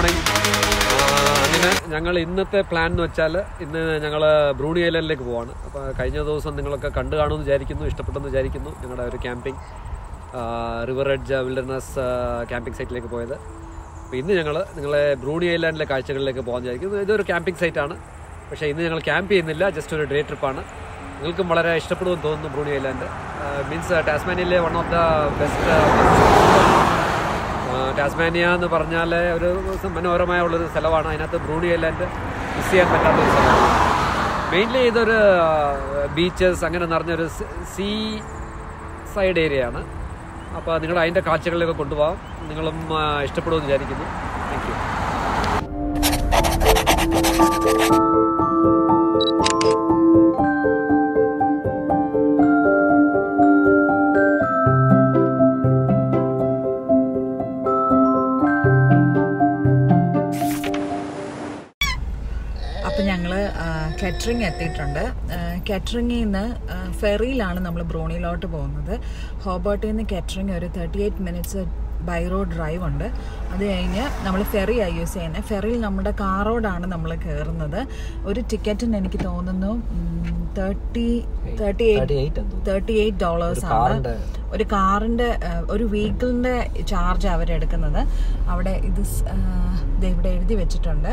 Morning അങ്ങനെ ഞങ്ങൾ ഇന്നത്തെ പ്ലാൻ എന്ന് വെച്ചാൽ ഇന്ന് ഞങ്ങൾ ബ്രൂണി ഐലൻഡിലേക്ക് പോവാണ്. അപ്പോൾ കഴിഞ്ഞ ദിവസം നിങ്ങളൊക്കെ കണ്ടു കാണുമെന്ന് വിചാരിക്കുന്നു ഇഷ്ടപ്പെട്ടെന്ന് വിചാരിക്കുന്നു. ഞങ്ങളുടെ ഒരു camping river edge wilderness camping സൈറ്റിലേക്ക് പോയത്. അപ്പോൾ ഇന്ന് ഞങ്ങൾ നിങ്ങളെ ബ്രൂണി ഐലാൻഡിലെ കാഴ്ചകളിലേക്ക് പോകാൻ വിചാരിക്കുന്നു. ഇതൊരു ക്യാമ്പിംഗ് സൈറ്റാണ് പക്ഷേ ഇന്ന് ഞങ്ങൾ ക്യാമ്പ് ചെയ്യുന്നില്ല ജസ്റ്റ് ഒരു ഡേ ട്രിപ്പാണ് നിങ്ങൾക്കും വളരെ ഇഷ്ടപ്പെടുമെന്ന് തോന്നുന്നു Bruny island means ടാസ്മാനിയയിലെ one of the best Tasmania എന്ന് പറഞ്ഞാൽ ഒരു മനോഹരമായ ഉള്ളൊരു സ്ഥലമാണ്. അതിനകത്ത് ബ്രൂണി ഐലാൻഡ് മിസ് ചെയ്യാൻ പറ്റാത്തൊരു സ്ഥലമാണ്. മെയിൻലി ഇതൊരു ബീച്ചസ് അങ്ങനെ നിറഞ്ഞൊരു സീ സൈഡ് ഏരിയയാണ് അപ്പോൾ നിങ്ങൾ അതിന്റെ കാഴ്ചകളിലൊക്കെ കൊണ്ടുപോകാം നിങ്ങളും ഇഷ്ടപ്പെടുമെന്ന് വിചാരിക്കുന്നു. താങ്ക് യു കാറ്ററിംഗ് എത്തിയിട്ടുണ്ട്. കാറ്ററിംഗിൽ നിന്ന് ഫെറിയിലാണ് നമ്മൾ ബ്രോണിയിലോട്ട് പോകുന്നത്. ഹോബോട്ടിൽ നിന്ന് കാറ്ററിംഗ് ഒരു thirty eight minutes by road drive ഉണ്ട്. അത് കഴിഞ്ഞ് നമ്മൾ ഫെറിയാണ് യൂസ് ചെയ്യുന്നത്. ഫെറിയിൽ നമ്മുടെ കാറോടാണ് നമ്മൾ കയറുന്നത്. ഒരു ടിക്കറ്റിന് എനിക്ക് തോന്നുന്നു thirty thirty eight thirty eight dollars ആണ്. ഒരു കാറിന്റെ ഒരു വെഹിക്കിളിന്റെ ചാർജ് അവരെടുക്കുന്നത്. അവിടെ ഇത് ഇവിടെ എഴുതി വെച്ചിട്ടുണ്ട്.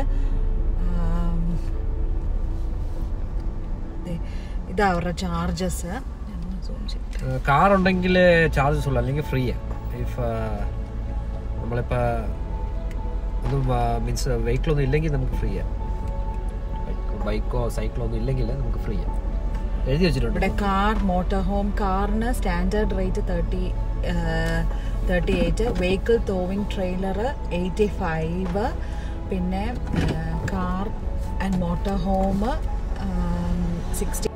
ഇതാ അവരുടെ ചാർജസ് കാർ ഉണ്ടെങ്കിൽ ചാർജസ് ഉള്ളു. അല്ലെങ്കിൽ ഫ്രീ ഇഫ് നമ്മളിപ്പോൾ ഒന്നും മീൻസ് വെഹിക്കിളൊന്നും ഇല്ലെങ്കിൽ നമുക്ക് ഫ്രീ ബൈക്കോ സൈക്കിളോ ഒന്നും ഇല്ലെങ്കിൽ നമുക്ക് ഫ്രീ എഴുതി വെച്ചിട്ടുണ്ട്. ഇവിടെ കാർ മോട്ടോർ ഹോം കാറിന് standard rate thirty thirty eight vehicle towing trailer eighty five പിന്നെ car and motor home sixty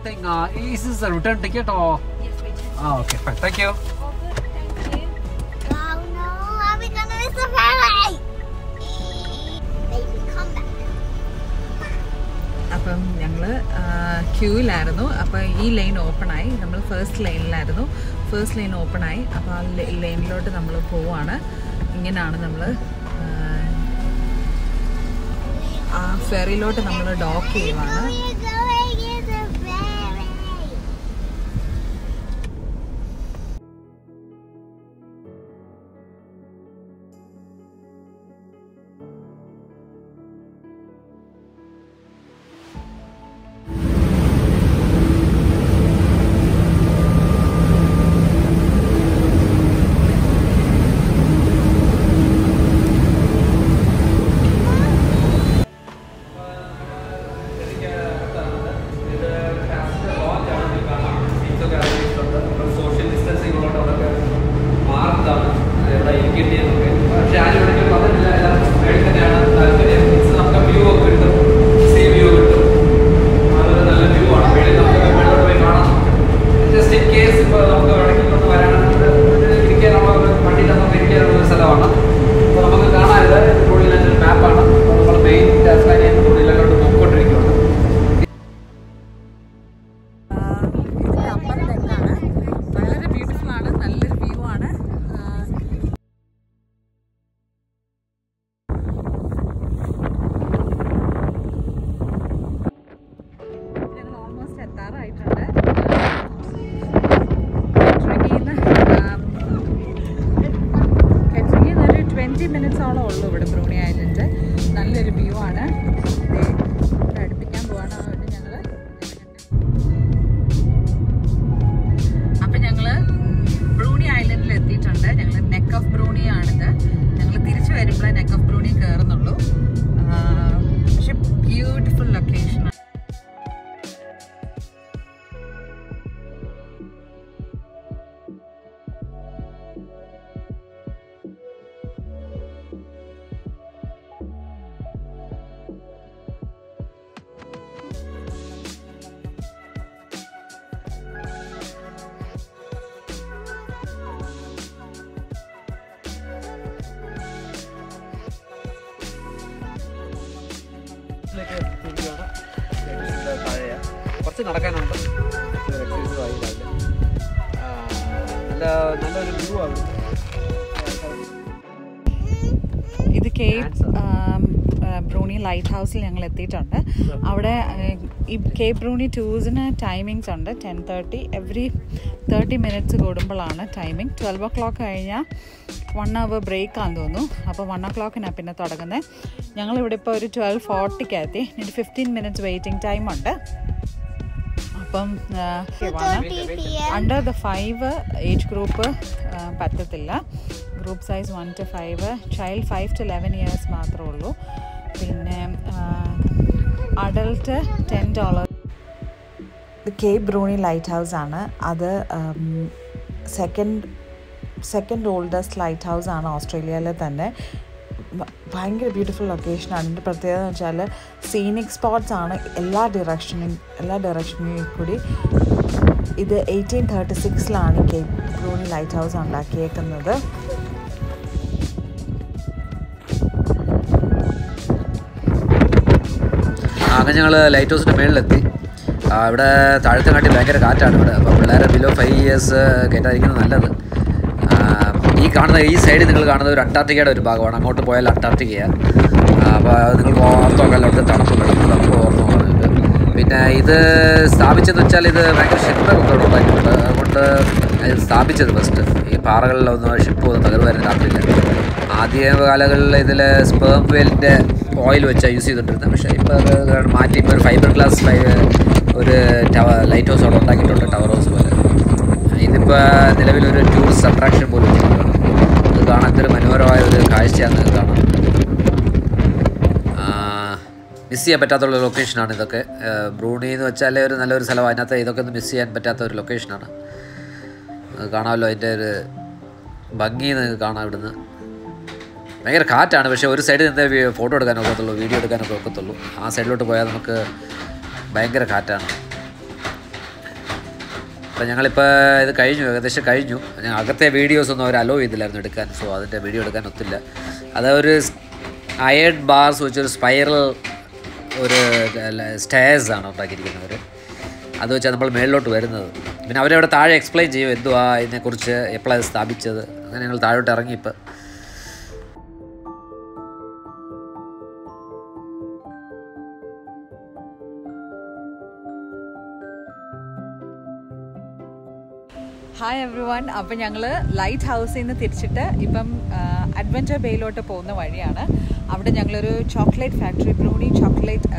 One thing, uh, is this a return ticket or? Yes, we can. Ah, okay, fine. Thank you. Oh. Thank you. Oh no, are we gonna miss the ferry? Baby, come back. അപ്പം ഞങ്ങൾ ക്യൂവിലായിരുന്നു അപ്പോൾ ഈ line open ആയി നമ്മൾ first ലൈനിലായിരുന്നു first line open ആയി അപ്പോൾ ആ ലൈനിലോട്ട് നമ്മൾ പോവാണ് ഇങ്ങനെയാണ് നമ്മൾ ആ ഫെറിയിലോട്ട് നമ്മൾ ഡോക്ക് ചെയ്യുവാണ് കുറച്ച് നടക്കാനുണ്ട്. നല്ല നല്ലൊരു വ്യൂ ആണ് ഇത് കേപ്പ് ബ്രൂണി ലൈറ്റ് ഹൗസിൽ ഞങ്ങൾ എത്തിയിട്ടുണ്ട്. അവിടെ ഈ കേപ്പ് ബ്രൂണി ടൂസിന് ടൈമിങ്സ് ഉണ്ട്. Ten thirty every thirty minutes കൂടുമ്പോഴാണ് ടൈമിങ് ട്വൽവ് ഒ ക്ലോക്ക് കഴിഞ്ഞാൽ വൺ അവർ ബ്രേക്ക് ആണെന്ന് തോന്നുന്നു. അപ്പോൾ വൺ ഒ ക്ലോക്കിനാണ് പിന്നെ തുടങ്ങുന്നത് ഞങ്ങളിവിടെ ഇപ്പോൾ ഒരു ട്വൽവ് ഫോർട്ടിക്ക് എത്തി. ഇനി ഫിഫ്റ്റീൻ മിനിറ്റ്സ് വെയിറ്റിംഗ് ടൈം ഉണ്ട്. അപ്പം ഏഹ്, ആണ് 2:30 p.m. Under the five age group പറ്റത്തില്ല. Group size one to five child five to eleven years മാത്രമേ ഉള്ളൂ. പിന്നെ adult ten dollar cape Bruny lighthouse ആണ്. അത് second second oldest lighthouse ആണ് ഓസ്ട്രേലിയയിലെ തന്നെ. ഭയങ്കര ബ്യൂട്ടിഫുൾ ലൊക്കേഷനാണ് അതിന്റെ പ്രത്യേകത എന്ന് വെച്ചാൽ സീനിക് സ്പോട്ട്സ് ആണ് എല്ലാ ഡിറക്ഷനും എല്ലാ ഡയറക്ഷനിൽ കൂടി ഇത് എയ്റ്റീൻ തേർട്ടി സിക്സിലാണ് കേപ്പ് ബ്രൂണി ലൈറ്റ് ഹൗസ് ഉണ്ടാക്കിയേക്കുന്നത്. അങ്ങനെ ഞങ്ങൾ ലൈറ്റ് ഹൗസിന്റെ മേളിലെത്തി ഇവിടെ താഴത്തെ കാട്ടി ഭയങ്കര കാറ്റാണ് ഇവിടെ. അപ്പോൾ പിള്ളേരെ ബിലോ ഫൈവ് ഇയേഴ്സ് കയറ്റാതിരിക്കുന്നത് നല്ലത്. കാണുന്ന ഈ സൈഡിൽ നിങ്ങൾ കാണുന്നത് ഒരു അന്റാർട്ടിക്കയുടെ ഒരു ഭാഗമാണ്. അങ്ങോട്ട് പോയാൽ അട്ടാർട്ടിക്കയാണ് അപ്പോൾ നിങ്ങൾ ഓർത്തോക്കല്ല അവിടുത്തെ തണുപ്പ് കിടക്കുന്നത് തണുപ്പ് ഓർത്തു നിങ്ങൾക്ക് പിന്നെ ഇത് സ്ഥാപിച്ചെന്ന് വെച്ചാൽ ഇത് ഭയങ്കര ഷിപ്പൊക്കെ ഉണ്ടായിട്ടുണ്ട് അതുകൊണ്ട് ഇത് സ്ഥാപിച്ചത് ഫസ്റ്റ് ഈ പാറകളിലൊന്നും ഷിപ്പ് ഒന്നും തകർവായിരുന്നു രാത്രിയില്ല ആദ്യ കാലങ്ങളിൽ ഇതിൽ സ്പേം വെയിലിന്റെ ഓയിൽ വെച്ചാണ് യൂസ് ചെയ്തിട്ടിരുന്നത് പക്ഷേ ഇപ്പോൾ അത് മാറ്റി. ഇപ്പോൾ ഒരു ഫൈബർ ഗ്ലാസ് ഒരു ടവർ ലൈറ്റ് ഹൗസ് അവിടെ ഉണ്ടാക്കിയിട്ടുണ്ട് ടവർ ഹൗസ് പോലെ. ഇതിപ്പോൾ നിലവിലൊരു ടൂറിസ്റ്റ് അട്രാക്ഷൻ പോലും ഇത് കാണാൻ എന്തൊരു മനോഹരമായ ഒരു കാഴ്ചയാണ് കാണാം. മിസ് ചെയ്യാൻ പറ്റാത്തുള്ള ലൊക്കേഷനാണ് ഇതൊക്കെ. ബ്രൂണി എന്ന് വെച്ചാൽ ഒരു നല്ലൊരു സ്ഥലമാണ് അതിനകത്ത് ഇതൊക്കെ ഒന്ന് മിസ് ചെയ്യാൻ പറ്റാത്ത ഒരു ലൊക്കേഷനാണ് കാണാമല്ലോ അതിന്റെ ഒരു ഭംഗി എന്ന് കാണാം ഇവിടുന്ന്. ഭയങ്കര കാറ്റാണ് പക്ഷേ ഒരു സൈഡിൽ നിന്നേ ഫോട്ടോ എടുക്കാനൊക്കെ ഒക്കത്തുള്ളൂ വീഡിയോ എടുക്കാനൊക്കെ ഒക്കത്തുള്ളൂ. ആ സൈഡിലോട്ട് പോയാൽ നമുക്ക് ഭയങ്കര കാറ്റാണ്. അപ്പോൾ ഞങ്ങളിപ്പോൾ ഇത് കഴിഞ്ഞു ഏകദേശം കഴിഞ്ഞു. ഞാൻ അകത്തെ വീഡിയോസ് ഒന്നും അവർ അലോ ചെയ്തില്ലായിരുന്നു എടുക്കാൻ സോ അതിന്റെ വീഡിയോ എടുക്കാൻ ഒത്തില്ല. അത് ഒരു അയേഡ് ബാർസ് വെച്ചൊരു സ്പൈറൽ ഒരു സ്റ്റേഴ്സ് ആണ് ഉണ്ടാക്കിയിരിക്കുന്നത് അത് വെച്ചാൽ നമ്മൾ മേളിലോട്ട് വരുന്നത്. പിന്നെ അവരവിടെ താഴെ എക്സ്പ്ലെയിൻ ചെയ്യും എന്തുവാ ഇതിനെക്കുറിച്ച് എപ്പോഴാണ് സ്ഥാപിച്ചത്? അങ്ങനെ ഞങ്ങൾ താഴോട്ട് ഇറങ്ങി ഹായ് എവ്രി വൺ അപ്പം ഞങ്ങൾ ലൈറ്റ് ഹൗസിൽ നിന്ന് തിരിച്ചിട്ട് ഇപ്പം അഡ്വഞ്ചർ ബേയിലോട്ട് പോകുന്ന വഴിയാണ്. അവിടെ ഞങ്ങളൊരു chocolate factory Bruny chocolate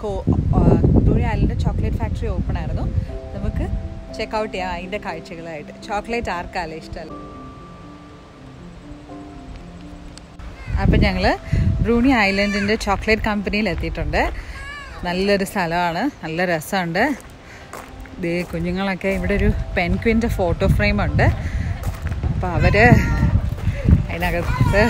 co Bruny island chocolate factory open ആയിരുന്നു. നമുക്ക് ചെക്ക് ഔട്ട് ചെയ്യാം അതിന്റെ കാഴ്ചകളായിട്ട്. ചോക്ലേറ്റ് ആർക്കാലേ ഇഷ്ടമല്ല അപ്പം ഞങ്ങൾ ബ്രൂണി ഐലൻഡിന്റെ ചോക്ലേറ്റ് കമ്പനിയിൽ എത്തിയിട്ടുണ്ട്. നല്ലൊരു സ്ഥലമാണ്. നല്ല രസമുണ്ട്. ദേ കുഞ്ഞുങ്ങളൊക്കെ ഇവിടെ ഒരു പെൻക്വിന്റെ ഫോട്ടോ ഫ്രെയിം ഉണ്ട് അപ്പോൾ അവർ അതിനകത്ത്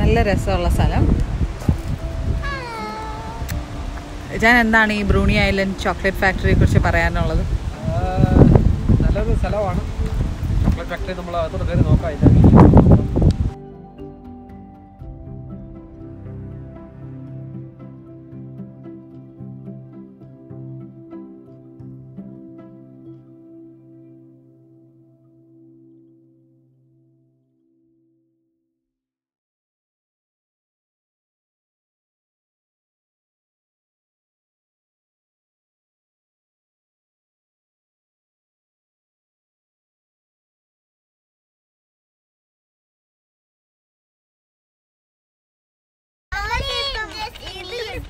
നല്ല രസമുള്ള സ്ഥലം. ഞാൻ എന്താണ് ഈ ബ്രൂണി ഐലൻഡ് ചോക്ലേറ്റ് ഫാക്ടറിയെ കുറിച്ച് പറയാനുള്ളത് നല്ലൊരു സ്ഥലമാണ്. ഫാക്ടറി നമ്മൾ അകത്തോട്ട് കയറി നോക്കാം. അതിന്റെ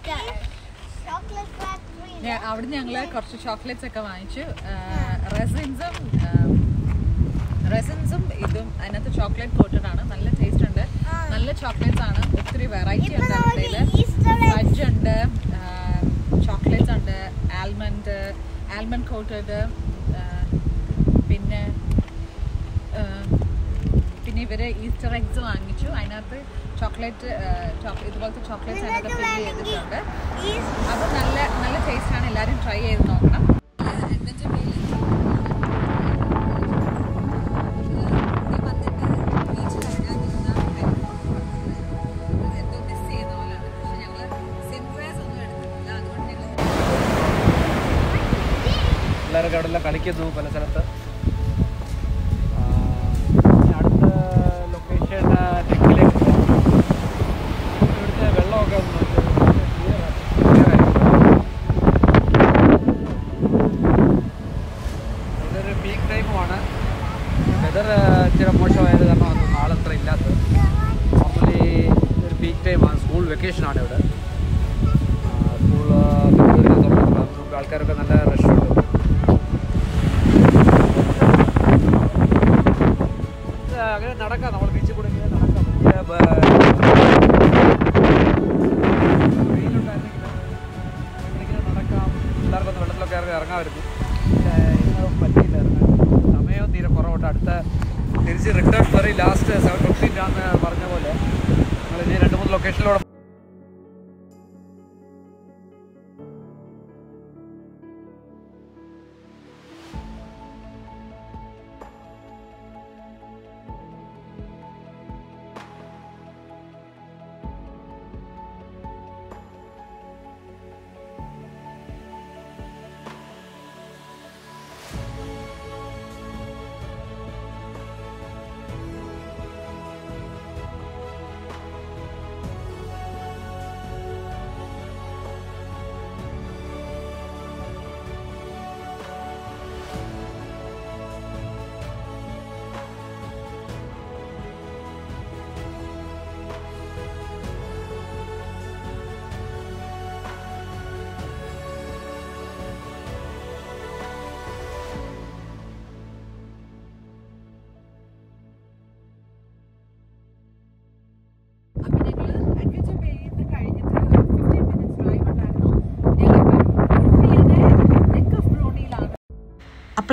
Chocolate factory. ഞാ- അവിടെ ഞങ്ങൾ കുറച്ച് ചോക്ലേറ്റ്സ് ഒക്കെ വാങ്ങിച്ചു. റെസിൻസും റെസിൻസും ഇതും അതിനകത്ത് ചോക്ലേറ്റ് കോട്ടഡ് ആണ്. നല്ല ടേസ്റ്റ് ഉണ്ട്. നല്ല ചോക്ലേറ്റ്സ് ആണ്. ഒത്തിരി വെറൈറ്റി ഉണ്ട് അവിടെ ഫഡ്ജ് ഉണ്ട് ചോക്ലേറ്റ്സ് ഉണ്ട് ആൽമണ്ട് ആൽമണ്ട് കോട്ടഡ് പിന്നെ പിന്നെ ഇവർ ഈസ്റ്റർ എഗ്സ് വാങ്ങിച്ചു. അതിനകത്ത് ചോക്ലേറ്റ് ഇതുപോലത്തെ ചോക്ലേറ്റ്സ് അതിനകത്ത് ഫിൽ ചെയ്തിട്ടുണ്ട്. അത് നല്ല നല്ല ടേസ്റ്റാണ്. എല്ലാവരും ട്രൈ ചെയ്ത് നോക്കണം. പിള്ളേരൊക്കെ കളിക്കുന്നു പല സ്ഥലത്ത്. അതുകൊണ്ട് ആൾക്കാരൊക്കെ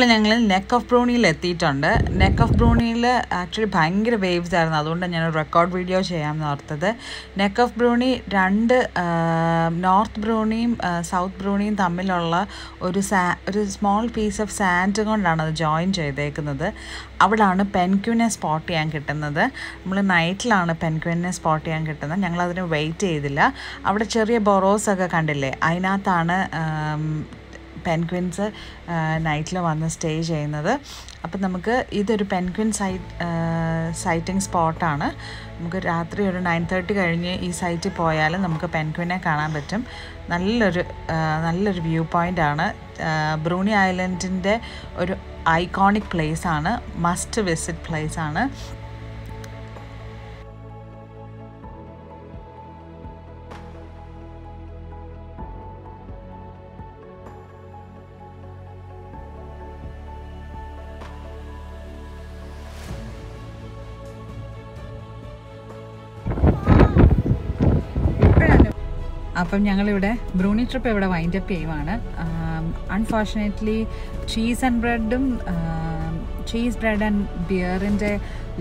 അപ്പോൾ ഞങ്ങൾ നെക്ക് ഓഫ് ബ്രൂണിയിൽ എത്തിയിട്ടുണ്ട്. നെക്ക് ഓഫ് ബ്രൂണിയിൽ ആക്ച്വലി ഭയങ്കര വേവ്സ് ആയിരുന്നു. അതുകൊണ്ട് ഞാൻ റെക്കോർഡ് വീഡിയോ ചെയ്യാമെന്ന് ഓർത്തത്. നെക്ക് ഓഫ് ബ്രൂണി രണ്ട് നോർത്ത് ബ്രൂണിയും സൗത്ത് ബ്രൂണിയും തമ്മിലുള്ള ഒരു സാ ഒരു സ്മോൾ പീസ് ഓഫ് സാൻഡ് കൊണ്ടാണ് അത് ജോയിൻ ചെയ്തേക്കുന്നത്. അവിടാണ് പെൻക്യൂനെ സ്പോട്ട് ചെയ്യാൻ കിട്ടുന്നത്. നമ്മൾ നൈറ്റിലാണ് പെൻക്യൂനെ സ്പോട്ട് ചെയ്യാൻ കിട്ടുന്നത്. ഞങ്ങളതിന് വെയിറ്റ് ചെയ്തില്ല. അവിടെ ചെറിയ ബൊറോസ് ഒക്കെ കണ്ടില്ലേ? അതിനകത്താണ് പെൻക്വിൻസ് നൈറ്റിൽ വന്ന് സ്റ്റേ ചെയ്യുന്നത്. അപ്പം നമുക്ക് ഇതൊരു പെൻക്വിൻ സൈറ്റ് സൈറ്റിംഗ് സ്പോട്ടാണ് നമുക്ക് രാത്രി ഒരു നയൻ തേർട്ടി കഴിഞ്ഞ് ഈ സൈറ്റിൽ പോയാൽ നമുക്ക് പെൻക്വിനെ കാണാൻ പറ്റും. നല്ലൊരു നല്ലൊരു വ്യൂ പോയിന്റ് ആണ്. ബ്രൂണി ഐലൻഡിന്റെ ഒരു ഐക്കോണിക് പ്ലേസ് ആണ്. മസ്റ്റ് വിസിറ്റ് പ്ലേസ് ആണ്. അപ്പം ഞങ്ങളിവിടെ ബ്രൂണി ട്രിപ്പ് ഇവിടെ വൈൻഡ് അപ്പ് ചെയ്യുവാണ്. അൺഫോർച്ചുനേറ്റ്ലി ചീസ് ആൻഡ് ബ്രെഡും ചീസ് ബ്രെഡ് ആൻഡ് ബിയറിന്റെ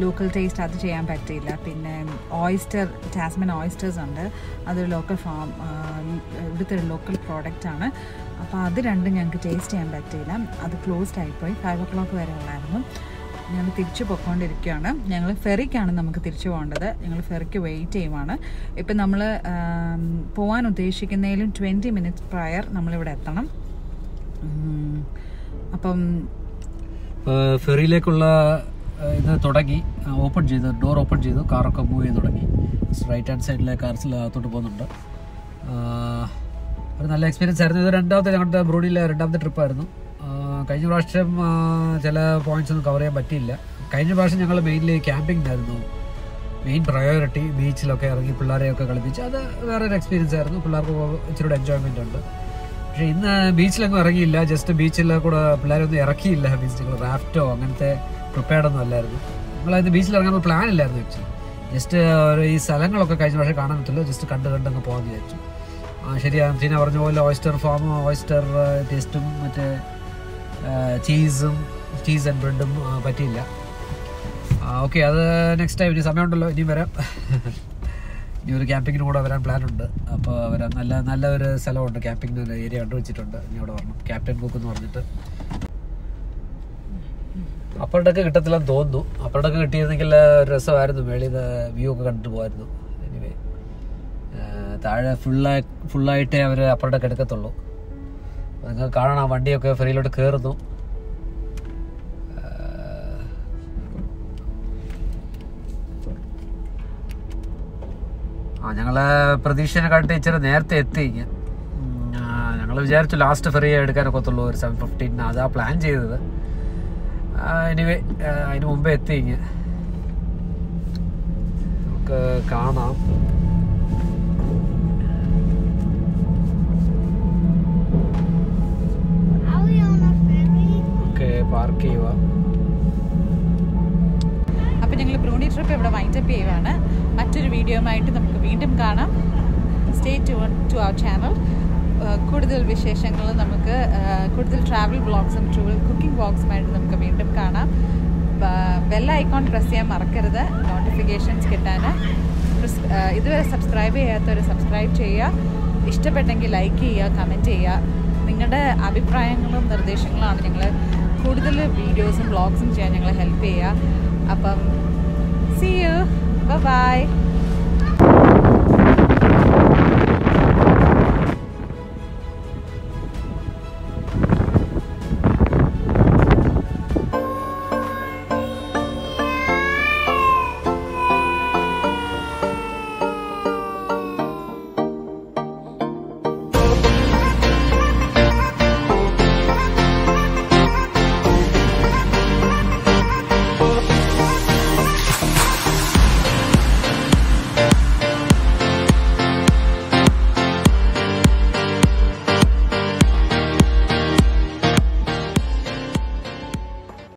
ലോക്കൽ ടേസ്റ്റ് അത് ചെയ്യാൻ പറ്റിയില്ല. പിന്നെ ഓയിസ്റ്റർ ജാസ്മിൻ ഓയിസ്റ്റേഴ്സ് ഉണ്ട്. അതൊരു ലോക്കൽ ഫാം ഇവിടുത്തെ ഒരു ലോക്കൽ പ്രോഡക്റ്റാണ് അപ്പോൾ അത് രണ്ടും ഞങ്ങൾക്ക് ടേസ്റ്റ് ചെയ്യാൻ പറ്റിയില്ല. അത് ക്ലോസ്ഡ് ആയിപ്പോയി. ഫൈവ് ഒ ക്ലോക്ക് വരെ ഉള്ളായിരുന്നു. ഞങ്ങൾ തിരിച്ചു പൊയ്ക്കൊണ്ടിരിക്കുകയാണ്. ഞങ്ങൾ ഫെറിക്കാണ് നമുക്ക് തിരിച്ചു പോകേണ്ടത്. ഞങ്ങൾ ഫെറിക്ക് വെയിറ്റ് ചെയ്യുവാണ്. ഇപ്പം നമ്മൾ പോകാൻ ഉദ്ദേശിക്കുന്നതിലും ട്വന്റി മിനിറ്റ്സ് പ്രയർ നമ്മളിവിടെ എത്തണം. അപ്പം ഫെറിയിലേക്കുള്ള ഇത് തുടങ്ങി. ഓപ്പൺ ചെയ്തു ഡോർ ഓപ്പൺ ചെയ്തു. കാറൊക്കെ മൂവ് ചെയ്ത് തുടങ്ങി. റൈറ്റ് ഹാൻഡ് സൈഡിലെ കാർസിൽ അകത്തോട്ട് പോകുന്നുണ്ട്. ഒരു നല്ല എക്സ്പീരിയൻസ് ആയിരുന്നു. ഇത് രണ്ടാമത്തെ ഞങ്ങളുടെ ബ്രൂഡിയിലെ രണ്ടാമത്തെ ട്രിപ്പായിരുന്നു കഴിഞ്ഞ പ്രാവശ്യം ചില പോയിന്റ്സ് ഒന്നും കവർ ചെയ്യാൻ പറ്റിയില്ല. കഴിഞ്ഞ പ്രാവശ്യം ഞങ്ങൾ മെയിൻലി ആയിരുന്നു മെയിൻ പ്രയോറിറ്റി ബീച്ചിലൊക്കെ ഇറങ്ങി പിള്ളേരെയൊക്കെ കളിപ്പിച്ച് അത് വേറൊരു എക്സ്പീരിയൻസ് ആയിരുന്നു. പിള്ളേർക്ക് ഇച്ചിരി എൻജോയ്മെന്റ് ഉണ്ട്. പക്ഷേ ഇന്ന് ബീച്ചിലൊന്നും ഇറങ്ങിയില്ല. ജസ്റ്റ് ബീച്ചിൽ കൂടെ പിള്ളേരൊന്നും ഇറക്കിയില്ല. ബീച്ചിൽ റാഫ്റ്റോ അങ്ങനത്തെ പ്രിപ്പയർഡ് ഒന്നും അല്ലായിരുന്നു. അതിന് ബീച്ചിൽ ഇറങ്ങാൻ പ്ലാൻ ഇല്ലായിരുന്നു ആക്ച്വലി ജസ്റ്റ് ഒരു ഈ സ്ഥലങ്ങളൊക്കെ കഴിഞ്ഞ പ്രാവശ്യം കാണാൻ പറ്റില്ല ജസ്റ്റ് കണ്ട് കണ്ടങ്ങ് പോകാമെന്ന് വിചാരിച്ചു. ശരിയാണ് ചീന പറഞ്ഞ പോലെ ഓയിസ്റ്റർ ഫാമോ ഓയിസ്റ്റർ ടേസ്റ്റും മറ്റേ ചീസും ചീസ് ആൻഡ് ബ്രെഡും പറ്റിയില്ല. ഓക്കെ അത് നെക്സ്റ്റ് ടൈം ഇനി സമയമുണ്ടല്ലോ ഇനിയും വരാം. ഇനി ഒരു ക്യാമ്പിങ്ങിന് കൂടെ വരാൻ പ്ലാൻ ഉണ്ട്. അപ്പോൾ വരാം. നല്ല നല്ല ഒരു സ്ഥലമുണ്ട് ക്യാമ്പിങ്ങിന് ഒരു ഏരിയ കണ്ടു വെച്ചിട്ടുണ്ട്. ഇനി അവിടെ വരണം. ക്യാപ്റ്റൻ കുക്ക് എന്ന് പറഞ്ഞിട്ട്. അപ്പോഴൊക്കെ കിട്ടത്തില്ലെന്ന് തോന്നുന്നു. അപ്പോഴൊക്കെ കിട്ടിയിരുന്നെങ്കിൽ ഒരു രസമായിരുന്നു. മേളിൽ വ്യൂ ഒക്കെ കണ്ടിട്ട് പോകായിരുന്നു എനിവേ താഴെ ഫുള്ളായി ഫുള്ളായിട്ടേ അവർ അപ്പോഴൊക്കെ എടുക്കത്തുള്ളൂ. നിങ്ങൾ കാണണം വണ്ടിയൊക്കെ ഫെറിയിലോട്ട് കയറുന്നു ആ ഞങ്ങൾ കണ്ടിട്ട് ഇച്ചിരി നേരത്തെ എത്തി. ഞങ്ങൾ വിചാരിച്ചു ലാസ്റ്റ് ഫെറി എടുക്കാനൊക്കത്തുള്ളൂ ഒരു സെവൻ ഫിഫ്റ്റീൻ അതാ പ്ലാൻ ചെയ്തത്. എനിവേ അതിന് മുമ്പേ എത്തി നമുക്ക് കാണാം. പാർക്ക് ചെയ്യുക. അപ്പം ഞങ്ങൾ ബ്രൂണി ട്രിപ്പ് ഇവിടെ വൈൻഡപ്പ് ചെയ്യുവാണ്. മറ്റൊരു വീഡിയോയുമായിട്ട് നമുക്ക് വീണ്ടും കാണാം. Stay to to our channel കൂടുതൽ വിശേഷങ്ങൾ നമുക്ക് കൂടുതൽ ട്രാവൽ ബ്ലോഗ്സും ട്രൂവൽ കുക്കിംഗ് ബ്ലോഗ്സുമായിട്ട് നമുക്ക് വീണ്ടും കാണാം. ബെൽ പ്രസ് ചെയ്യാൻ മറക്കരുത്. നോട്ടിഫിക്കേഷൻസ് കിട്ടാൻ. ഇതുവരെ സബ്സ്ക്രൈബ് ചെയ്യാത്തവർ സബ്സ്ക്രൈബ് ചെയ്യുക. ഇഷ്ടപ്പെട്ടെങ്കിൽ ലൈക്ക് ചെയ്യുക കമന്റ് ചെയ്യുക. നിങ്ങളുടെ അഭിപ്രായങ്ങളും നിർദ്ദേശങ്ങളാണ് ഞങ്ങൾ കൂടുതൽ വീഡിയോസും വ്ളോഗ്സും ചെയ്യാൻ ഞങ്ങളെ ഹെൽപ്പ് ചെയ്യുക. അപ്പം സി യു ബൈ